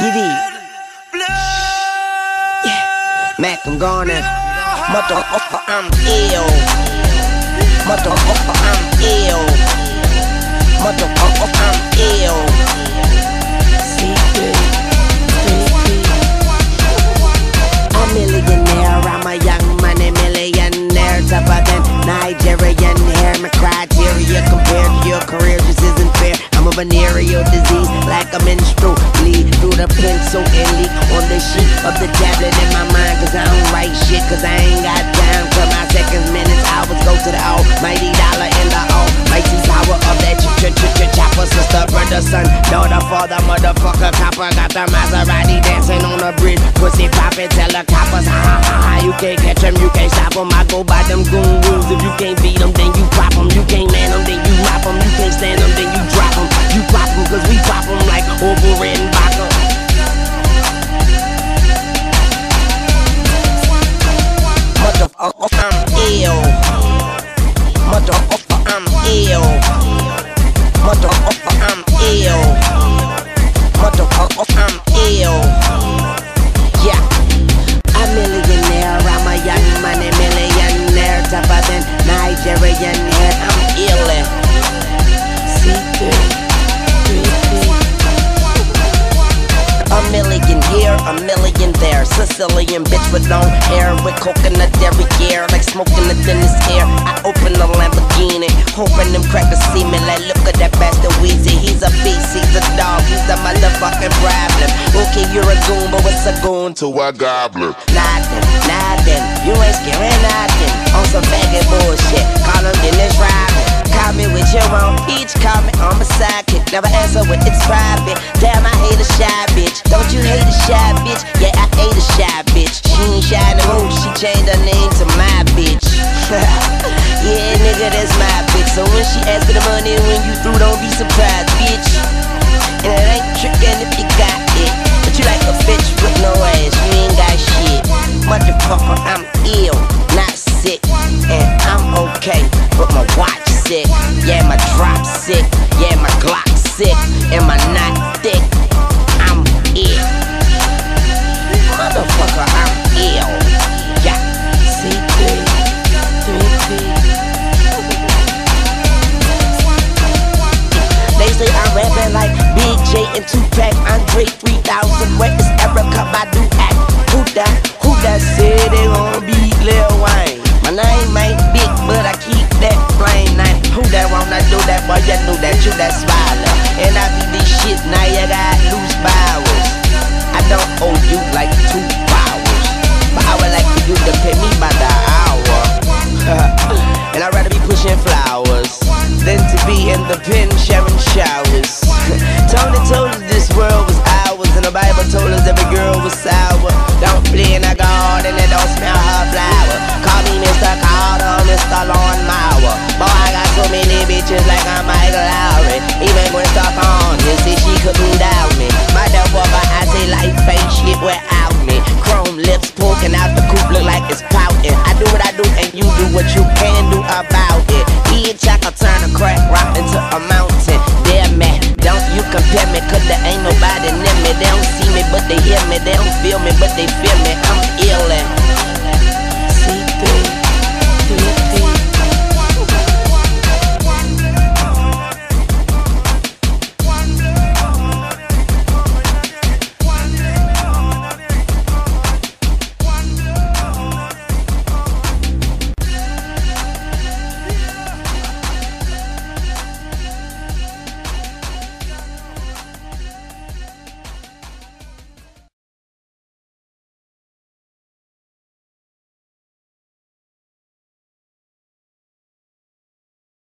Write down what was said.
Dig? Yeah. Mac, I'm gone now. Motherfucker, I'm ill. Motherfucker, I'm ill. Motherfucker, I'm ill. A millionaire, I'm a young money millionaire. Tougher than Nigerian hair. My criteria compared to your career just isn't fair. I'm a venereal disease, like a menstrual leak on the tablet in my mind. Cause I don't write shit, cause I ain't got time. Cause my seconds, minutes, hours go to the almighty dollar in the almighty power of that ch ch ch ch chopper. Sister, brother, son, daughter, father, motherfucker, copper. Got the Maserati dancing on the bridge. Pussy poppin', tell the coppers, ha ha ha. You can't catch them, you can't stop them. I go by them goon rules. If you can't beat them, then a million there. Sicilian bitch with long hair, with coconut every year, like smoking the thinnest air. I open the Lamborghini, hoping them crackers see me. Like, look at that bastard Weezy. He's a beast, he's a dog, he's a motherfucking problem. Okay, you're a goon, but what's a goon to to a goblin. Nothing, nothing. You ain't scaring nothing. On some faggot bullshit. Call him Dennis Rodman. Never answer when it's private. Damn, I hate a shy bitch. Don't you hate a shy bitch? Yeah, I hate a shy bitch. She ain't shy no more. She changed her name to my bitch. yeah, nigga, that's my bitch. So when she asks for the money, when you through, don't be surprised, And my not thick. I'm ill. Motherfucker, I'm ill. Yeah. C3, 3P. They say I'm rapping like Big J and Tupac, Andre 3000. Where is Erykah Badu at? Who that? Who the showers. they hear me. They don't feel me, but they feel me.